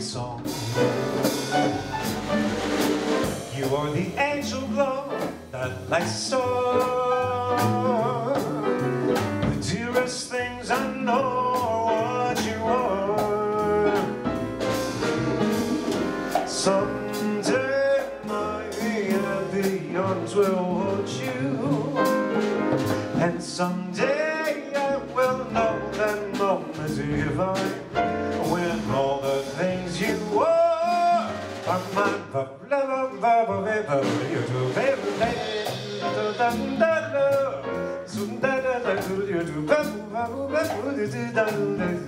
You are the angel glow that lights the storm. do do do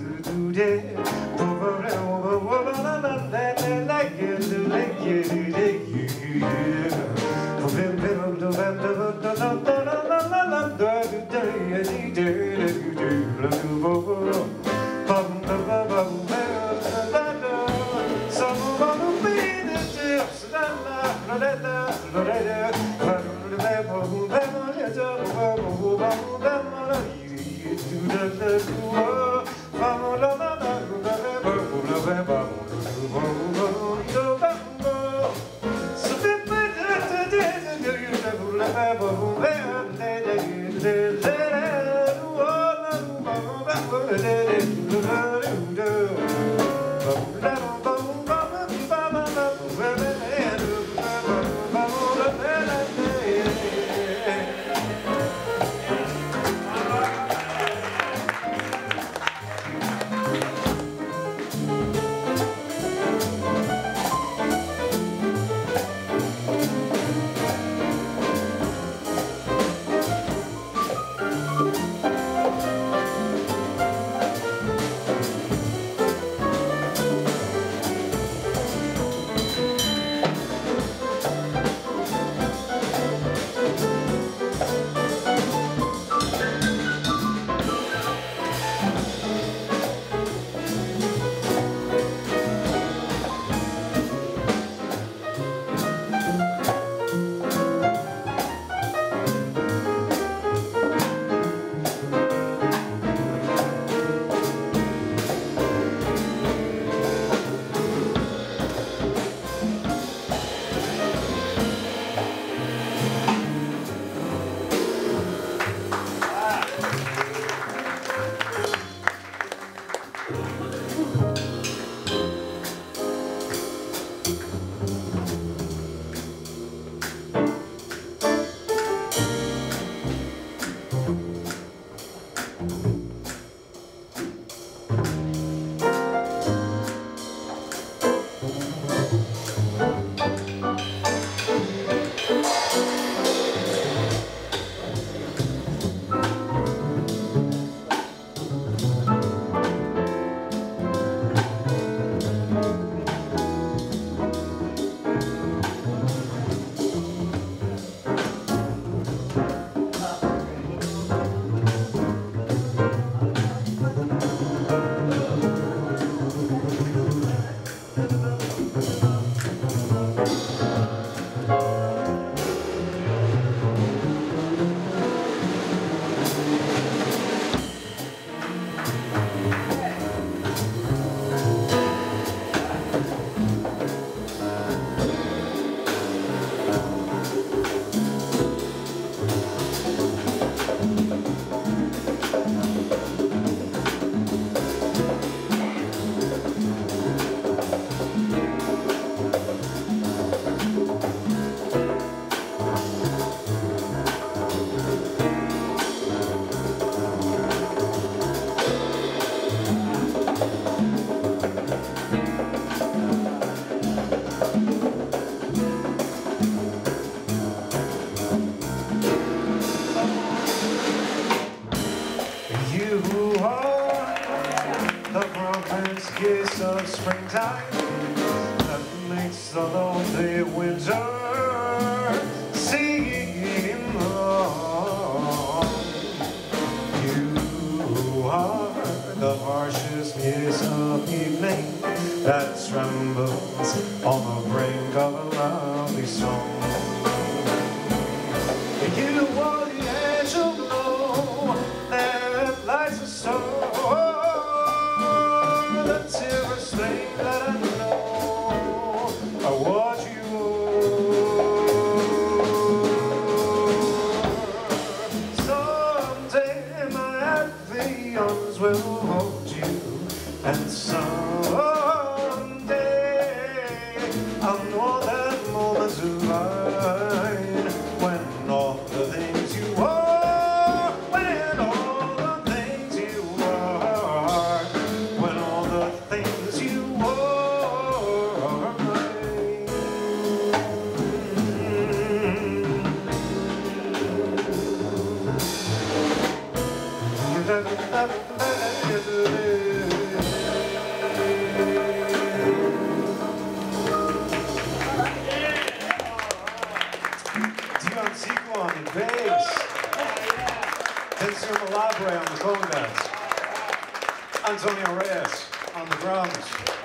springtime that makes the lonely winter Singing, on. You are the harshest kiss of evening that trembles on the brink of a lovely song. comes.